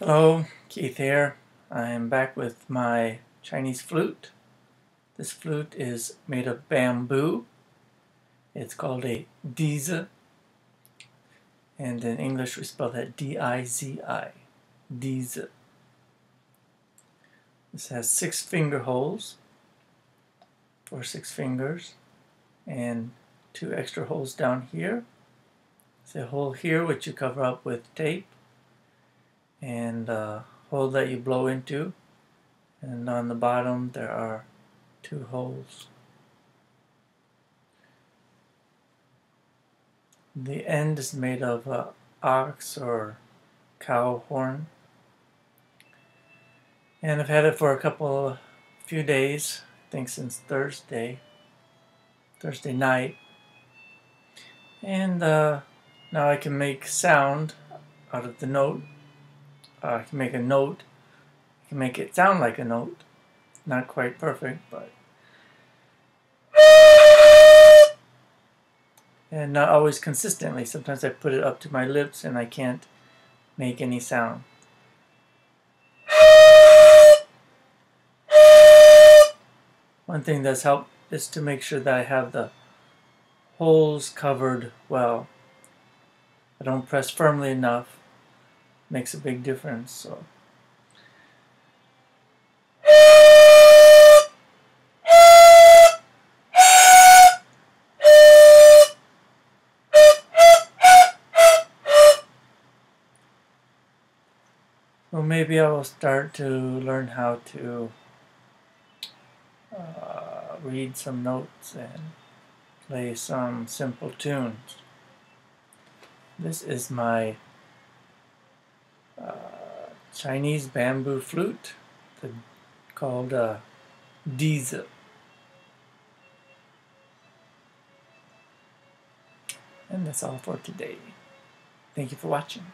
Hello, Keith here. I am back with my Chinese flute. This flute is made of bamboo. It's called a dizi. And in English we spell that D-I-Z-I. Dizi. This has six finger holes for six fingers and two extra holes down here. There's a hole here which you cover up with tape and a hole that you blow into and on the bottom there are two holes. The end is made of uh, ox or cow horn. And I've had it for a couple few days I think since Thursday Thursday night. And uh, now I can make sound out of the note uh, I can make a note. I can make it sound like a note. Not quite perfect, but... And not always consistently. Sometimes I put it up to my lips and I can't make any sound. One thing that's helped is to make sure that I have the holes covered well. I don't press firmly enough makes a big difference. So. Well, maybe I will start to learn how to uh, read some notes and play some simple tunes. This is my Chinese bamboo flute called uh, dizi. And that's all for today. Thank you for watching.